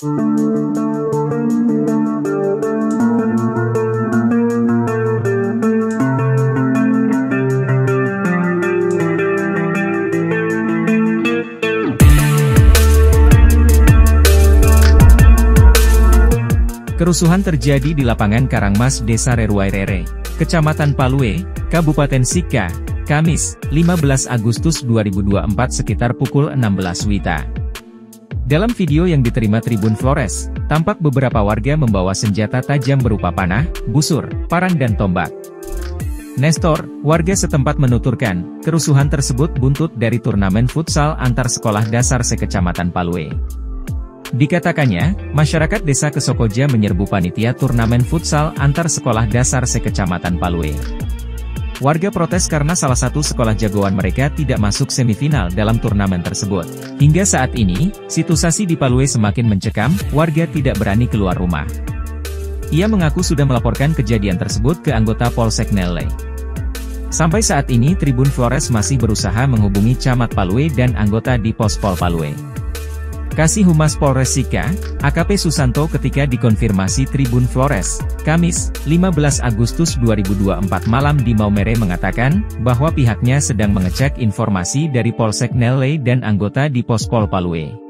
Kerusuhan terjadi di lapangan Karangmas Desa Reruairere, Kecamatan Palue, Kabupaten Sika, Kamis, 15 Agustus 2024 sekitar pukul 16 Wita. Dalam video yang diterima Tribun Flores, tampak beberapa warga membawa senjata tajam berupa panah, busur, parang dan tombak. Nestor, warga setempat menuturkan, kerusuhan tersebut buntut dari turnamen futsal antar sekolah dasar sekecamatan Palue. Dikatakannya, masyarakat desa Kesokoja menyerbu panitia turnamen futsal antar sekolah dasar sekecamatan Palue. Warga protes karena salah satu sekolah jagoan mereka tidak masuk semifinal dalam turnamen tersebut. Hingga saat ini, situasi di Palue semakin mencekam, warga tidak berani keluar rumah. Ia mengaku sudah melaporkan kejadian tersebut ke anggota Polsek Nelle. Sampai saat ini Tribun Flores masih berusaha menghubungi Camat Palue dan anggota di Pospol Palue. Kasih Humas Polres Sika, AKP Susanto ketika dikonfirmasi Tribun Flores, Kamis, 15 Agustus 2024 malam di Maumere mengatakan, bahwa pihaknya sedang mengecek informasi dari Polsek Nelle dan anggota di Pospol Palue.